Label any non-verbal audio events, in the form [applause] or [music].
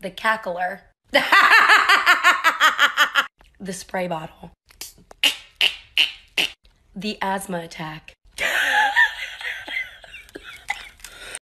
the cackler, [laughs] the spray bottle, the asthma attack, [laughs]